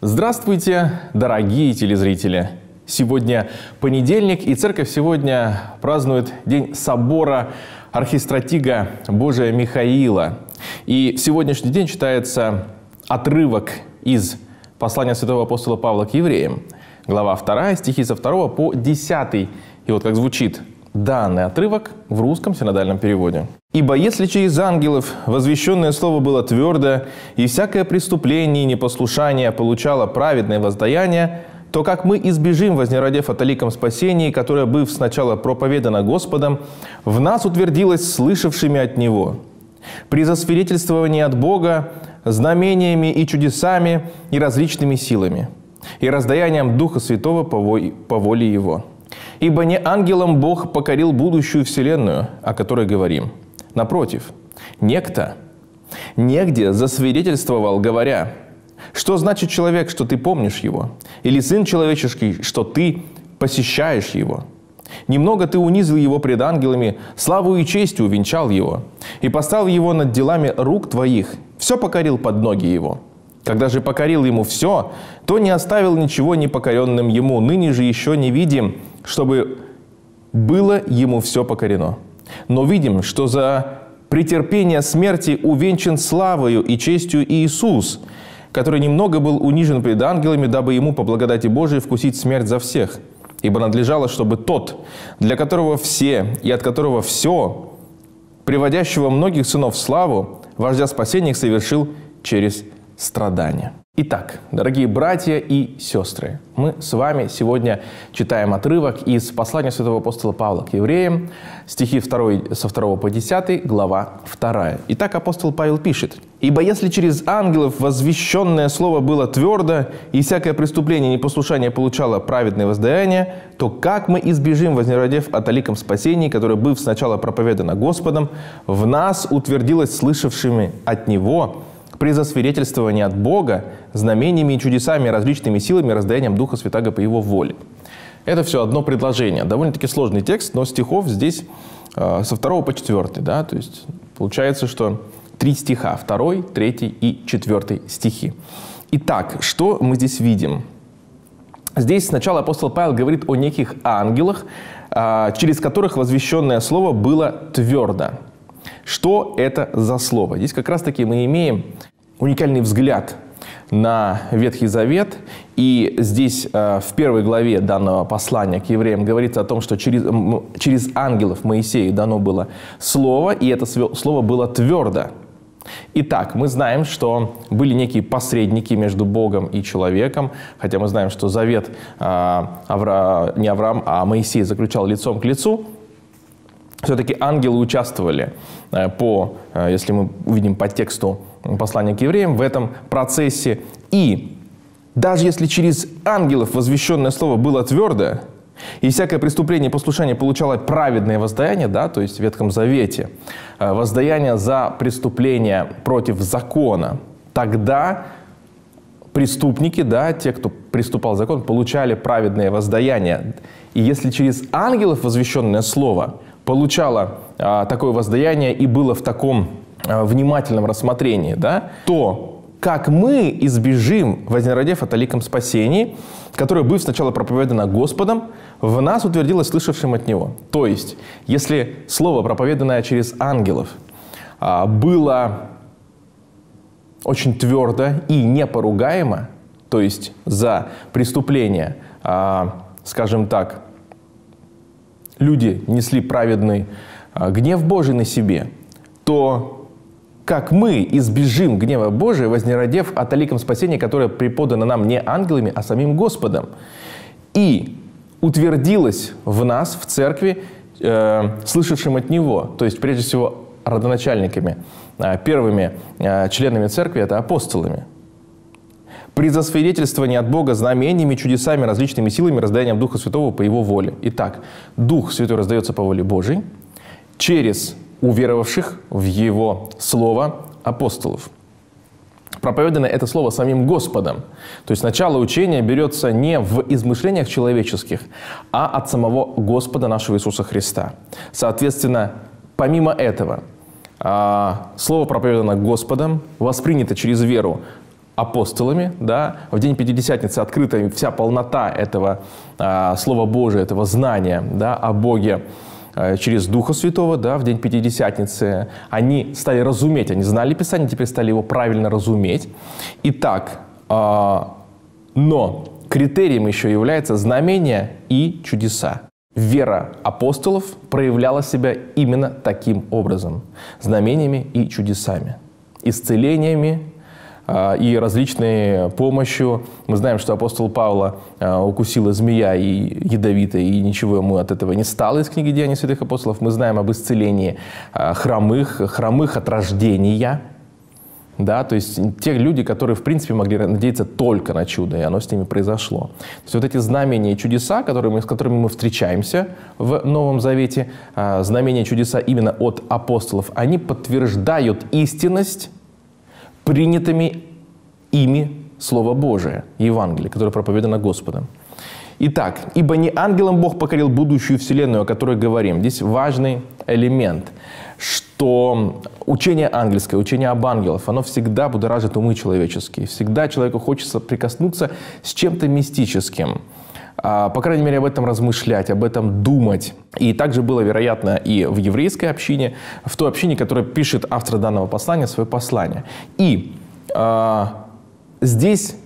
Здравствуйте, дорогие телезрители! Сегодня понедельник, и церковь сегодня празднует День собора архистратига Божия Михаила. И в сегодняшний день читается отрывок из послания святого апостола Павла к евреям, глава 2, стихи со 2 по 10. И вот как звучит данный отрывок в русском синодальном переводе. «Ибо если через ангелов возвещенное слово было твердо, и всякое преступление и непослушание получало праведное воздаяние, то как мы избежим, вознеродев от ликом спасении, которое, быв сначала проповедано Господом, в нас утвердилось слышавшими от Него. При засвидетельствовании от Бога знамениями и чудесами и различными силами, и раздаянием Духа Святого по воле Его. Ибо не ангелом Бог покорил будущую вселенную, о которой говорим. Напротив, некто негде засвидетельствовал, говоря, что значит человек, что ты помнишь его? Или сын человеческий, что ты посещаешь его? Немного ты унизил его пред ангелами, славу и честью увенчал его, и поставил его над делами рук твоих, все покорил под ноги его. Когда же покорил ему все, то не оставил ничего непокоренным ему, ныне же еще не видим, чтобы было ему все покорено. Но видим, что за претерпение смерти увенчан славою и честью Иисус, который немного был унижен пред ангелами, дабы ему по благодати Божией вкусить смерть за всех. Ибо надлежало, чтобы тот, для которого все и от которого все, приводящего многих сынов в славу, вождя спасения их совершил через страдания. Итак, дорогие братья и сестры, мы с вами сегодня читаем отрывок из послания святого апостола Павла к евреям, стихи 2, со 2 по 10, глава 2. Итак, апостол Павел пишет, «Ибо если через ангелов возвещенное слово было твердо, и всякое преступление и непослушание получало праведное воздаяние, то как мы избежим, вознеродев от оликом спасении, которое, быв сначала проповедано Господом, в нас утвердилось слышавшими от Него, при засвидетельствовании от Бога знамениями и чудесами, различными силами, раздаянием Духа Святаго по Его воле. Это все одно предложение. Довольно-таки сложный текст, но стихов здесь э, со второго по четвертый. Да? То есть получается, что три стиха. Второй, третий и четвертый стихи. Итак, что мы здесь видим? Здесь сначала апостол Павел говорит о неких ангелах, э, через которых возвещенное слово было твердо. Что это за слово? Здесь как раз-таки мы имеем уникальный взгляд на Ветхий Завет. И здесь э, в первой главе данного послания к евреям говорится о том, что через, через ангелов Моисею дано было слово, и это слово было твердо. Итак, мы знаем, что были некие посредники между Богом и человеком, хотя мы знаем, что завет э, Авра, не Авраам, а Моисей заключал лицом к лицу – все-таки ангелы участвовали э, по, э, если мы увидим по тексту послания к евреям, в этом процессе. И даже если через ангелов возвещенное слово было твердо, и всякое преступление и послушание получало праведное воздаяние, да, то есть в Ветхом Завете, э, воздаяние за преступление против закона, тогда преступники, да, те, кто приступал закон, получали праведное воздаяние. И если через ангелов возвещенное слово – получало а, такое воздаяние и было в таком а, внимательном рассмотрении, да, то как мы избежим, вознеродев от ликом спасении, которое, быв сначала проповедано Господом, в нас утвердилось слышавшим от Него. То есть, если слово, проповеданное через ангелов, а, было очень твердо и непоругаемо, то есть за преступление, скажем так, люди несли праведный а, гнев Божий на себе, то как мы избежим гнева Божия, вознеродев от оликом спасения, которое преподано нам не ангелами, а самим Господом. И утвердилось в нас, в церкви, э, слышавшим от Него, то есть прежде всего родоначальниками, э, первыми э, членами церкви, это апостолами – при засвидетельствовании от Бога знамениями, чудесами, различными силами, разданием Духа Святого по Его воле. Итак, Дух Святой раздается по воле Божьей через уверовавших в Его Слово апостолов. Проповедано это слово самим Господом. То есть начало учения берется не в измышлениях человеческих, а от самого Господа нашего Иисуса Христа. Соответственно, помимо этого, а, слово проповедано Господом, воспринято через веру апостолами, да, в день Пятидесятницы открыта вся полнота этого а, Слова Божия, этого знания да, о Боге а, через Духа Святого, да, в день Пятидесятницы, они стали разуметь, они знали Писание, теперь стали его правильно разуметь. Итак, а, но критерием еще является знамение и чудеса. Вера апостолов проявляла себя именно таким образом – знамениями и чудесами, исцелениями и различной помощью. Мы знаем, что апостол Павла а, укусила змея и ядовитая, и ничего ему от этого не стало из книги «Деяний святых апостолов». Мы знаем об исцелении а, хромых, хромых от рождения – да, то есть те люди, которые, в принципе, могли надеяться только на чудо, и оно с ними произошло. То есть вот эти знамения и чудеса, которые мы, с которыми мы встречаемся в Новом Завете, а, знамения чудеса именно от апостолов, они подтверждают истинность принятыми ими Слова Божие, Евангелие, которое проповедано Господом. Итак, ибо не ангелом Бог покорил будущую вселенную, о которой говорим. Здесь важный элемент, что учение ангельское, учение об ангелах, оно всегда будоражит умы человеческие. Всегда человеку хочется прикоснуться с чем-то мистическим. А, по крайней мере, об этом размышлять, об этом думать. И также было, вероятно, и в еврейской общине, в той общине, которая пишет автор данного послания, свое послание. И а, здесь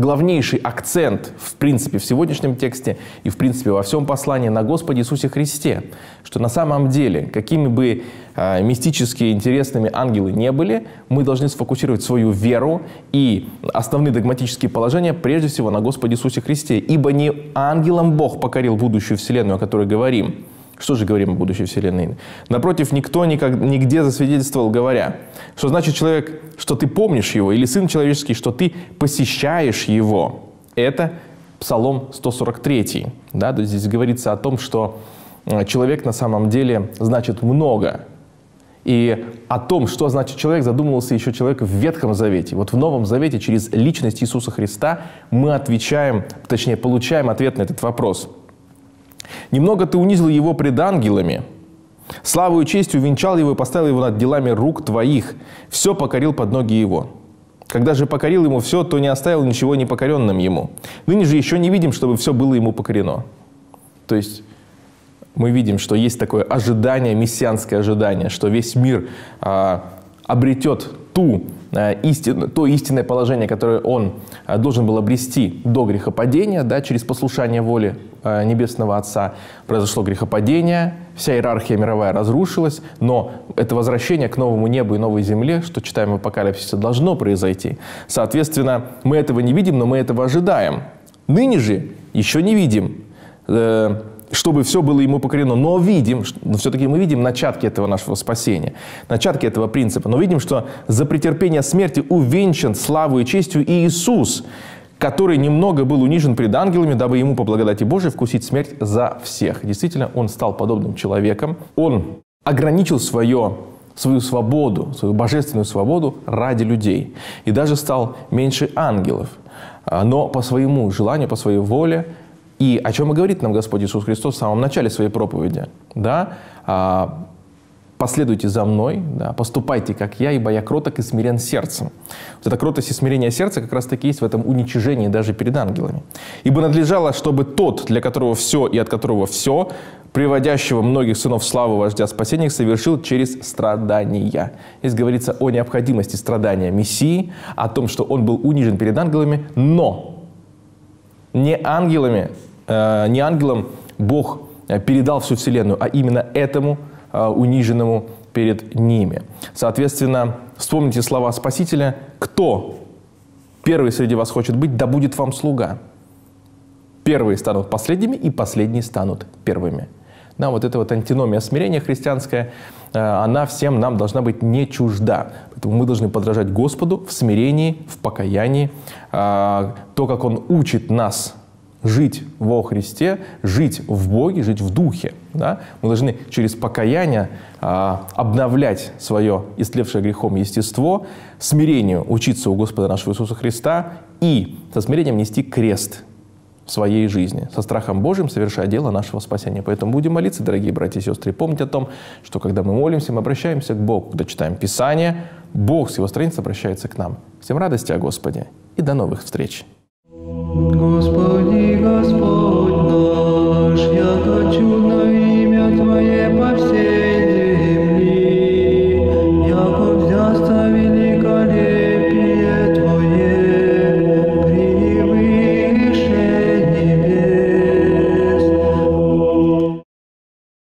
главнейший акцент, в принципе, в сегодняшнем тексте и, в принципе, во всем послании на Господе Иисусе Христе, что на самом деле, какими бы э, мистически интересными ангелы не были, мы должны сфокусировать свою веру и основные догматические положения прежде всего на Господе Иисусе Христе. Ибо не ангелом Бог покорил будущую вселенную, о которой говорим, что же говорим о будущей Вселенной? Напротив, никто никак, нигде засвидетельствовал, говоря, что значит человек, что ты помнишь его, или сын человеческий, что ты посещаешь его. Это Псалом 143. Да? То есть здесь говорится о том, что э, человек на самом деле значит много. И о том, что значит человек, задумывался еще человек в Ветхом Завете. Вот в Новом Завете через личность Иисуса Христа мы отвечаем, точнее, получаем ответ на этот вопрос – Немного ты унизил его пред ангелами. Славу и честью венчал его и поставил его над делами рук твоих. Все покорил под ноги его. Когда же покорил ему все, то не оставил ничего непокоренным ему. Ныне же еще не видим, чтобы все было ему покорено. То есть мы видим, что есть такое ожидание, мессианское ожидание, что весь мир а, обретет ту Э, истин, то истинное положение, которое он э, должен был обрести до грехопадения, да, через послушание воли э, Небесного Отца, произошло грехопадение, вся иерархия мировая разрушилась, но это возвращение к новому небу и новой земле, что читаем в Апокалипсисе, должно произойти. Соответственно, мы этого не видим, но мы этого ожидаем. Ныне же еще не видим чтобы все было ему покорено. Но видим, но все-таки мы видим начатки этого нашего спасения, начатки этого принципа. Но видим, что за претерпение смерти увенчан славой и честью и Иисус, который немного был унижен пред ангелами, дабы ему по благодати Божией вкусить смерть за всех. Действительно, он стал подобным человеком. Он ограничил свое свою свободу, свою божественную свободу ради людей. И даже стал меньше ангелов. Но по своему желанию, по своей воле и о чем и говорит нам Господь Иисус Христос в самом начале своей проповеди. Да? А, «Последуйте за мной, да, поступайте, как я, ибо я кроток и смирен сердцем». Вот эта кротость и смирение сердца как раз-таки есть в этом уничижении даже перед ангелами. «Ибо надлежало, чтобы тот, для которого все и от которого все, приводящего многих сынов славы вождя спасения, совершил через страдания». Здесь говорится о необходимости страдания Мессии, о том, что он был унижен перед ангелами, но не ангелами Э, не ангелам Бог э, передал всю Вселенную, а именно этому э, униженному перед ними. Соответственно, вспомните слова Спасителя «Кто первый среди вас хочет быть, да будет вам слуга». Первые станут последними, и последние станут первыми. Да, вот эта вот антиномия смирения христианская, она всем нам должна быть не чужда. Поэтому мы должны подражать Господу в смирении, в покаянии. То, как Он учит нас жить во Христе, жить в Боге, жить в Духе. Да? Мы должны через покаяние а, обновлять свое истлевшее грехом естество, смирению учиться у Господа нашего Иисуса Христа и со смирением нести крест в своей жизни, со страхом Божьим совершая дело нашего спасения. Поэтому будем молиться, дорогие братья и сестры, помнить о том, что когда мы молимся, мы обращаемся к Богу, когда читаем Писание, Бог с Его страниц обращается к нам. Всем радости о Господе и до новых встреч! Господи, Господь